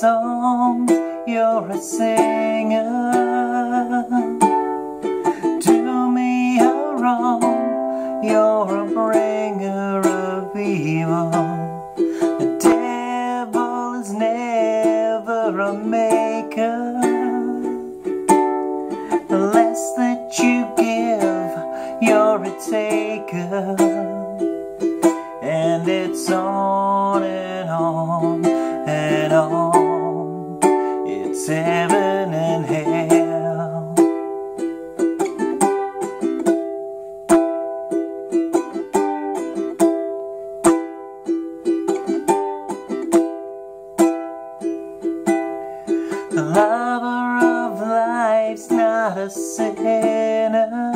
song, you're a singer. Do me a wrong, you're a bringer of evil. The devil is never a maker. The less that you give, you're a taker. And it's on and on heaven and hell. The lover of life's not a sinner.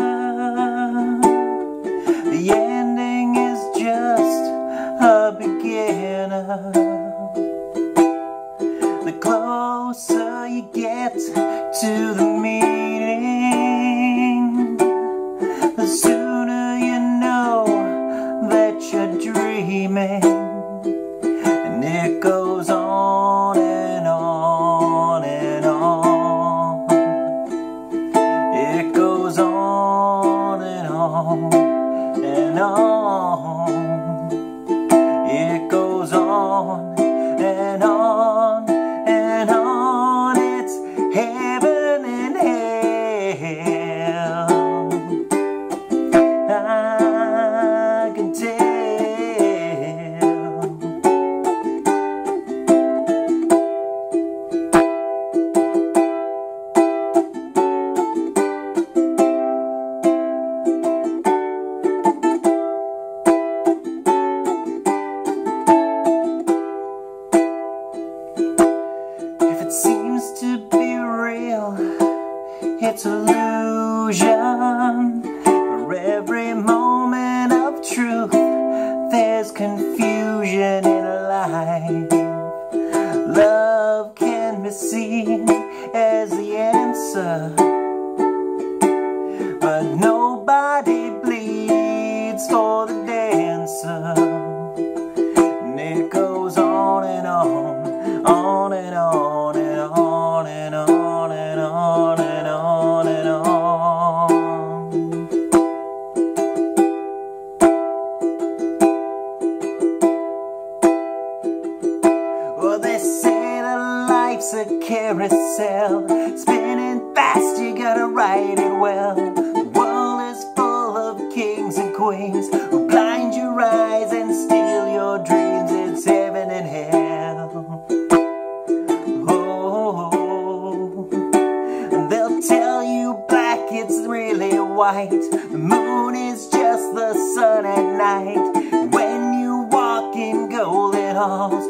Closer you get to the meaning, the sooner you know that you're dreaming. It's illusion. For every moment of truth, there's confusion in life. Love can be seen carousel, spinning fast, you gotta ride it well. The world is full of kings and queens who blind your eyes and steal your dreams. It's heaven and hell. Oh, and they'll tell you black, it's really white. The moon is just the sun at night. When you walk in golden halls,